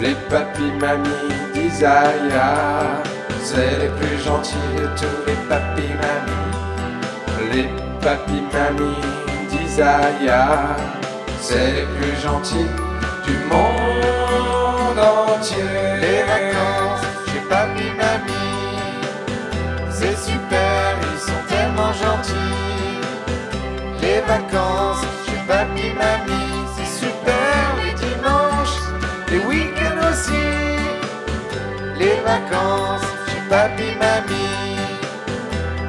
Les papis mamies d'Isaiah, c'est les plus gentils de tous les papis mamies. Les papis mamies d'Isaiah, c'est les plus gentils du monde entier. Les vacances chez papy mamie, c'est super, ils sont tellement gentils. Les vacances vacances chez papy mamie,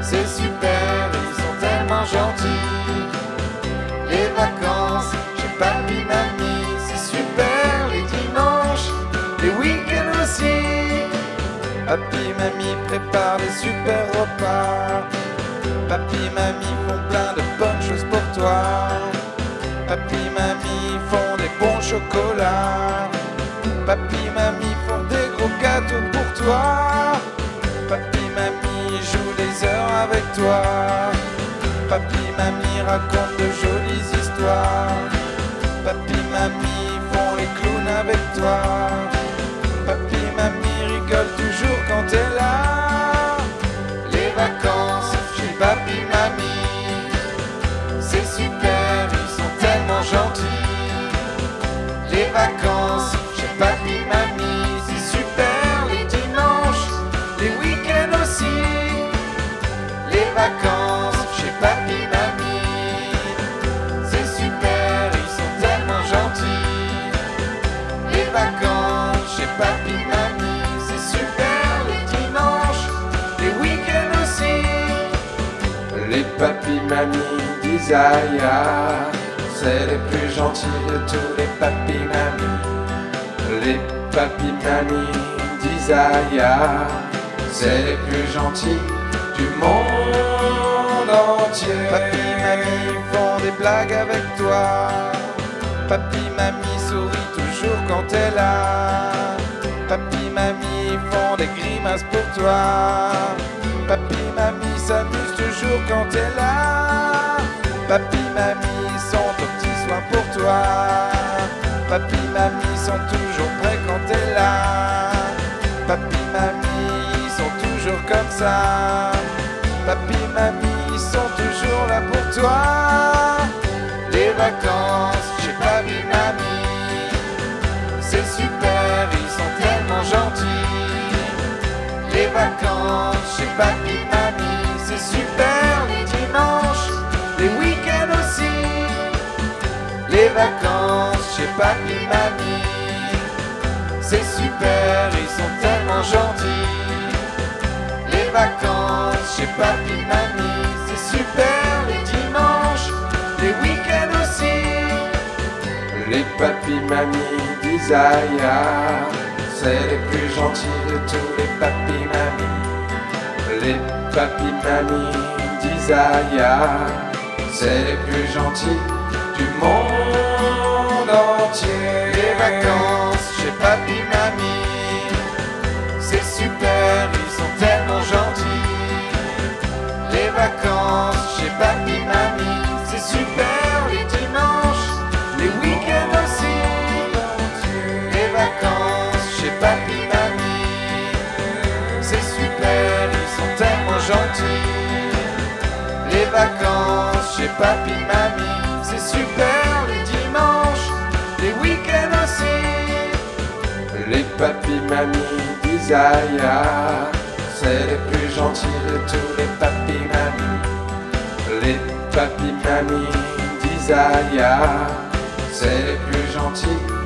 c'est super, ils sont tellement gentils. Les vacances chez papy mamie, c'est super les dimanches, les week-ends aussi. Papy mamie prépare des super repas. Papy mamie font plein de bonnes choses pour toi. Papy mamie font des bons chocolats. Papy mamie font des gros gâteaux toi. Papy mamie joue des heures avec toi. Papy mamie raconte de jolies histoires. Papy mamie font les clowns avec toi. Vacances chez papy mamie, c'est super, ils sont tellement gentils. Les vacances chez papy mamie, c'est super les dimanches, les week-ends aussi. Les papis mamies d'Isaiah, c'est les plus gentils de tous les papis mamies. Les papis mamies d'Isaiah, c'est les plus gentils du monde Papy, mamie font des blagues avec toi. Papy, mamie sourit toujours quand t'es là. Papy, mamie font des grimaces pour toi. Papy, mamie s'amuse toujours quand t'es là. Papy, mamie sont aux petits soins pour toi. Papy, mamie sont toujours prêts quand t'es là. Papy, mamie sont toujours comme ça. Papy, mamie papy, mamie, c'est super les dimanches, les week-ends aussi. Les vacances chez papy, mamie, c'est super, ils sont tellement gentils. Les vacances chez papy, mamie, c'est super les dimanches, les week-ends aussi. Les papis mamies d'Isaiah, c'est les plus gentils de tous les. Les papis mamies d'Isaiah, c'est les plus gentils du monde entier. Les vacances chez papy, mamie, c'est super, ils sont tellement gentils. Les vacances chez papy, vacances chez papy, mamie, c'est super les dimanches, les week-ends aussi. Les papis mamies d'Isaiah, c'est les plus gentils de tous les papis mamies. Les papis mamies d'Isaiah, c'est les plus gentils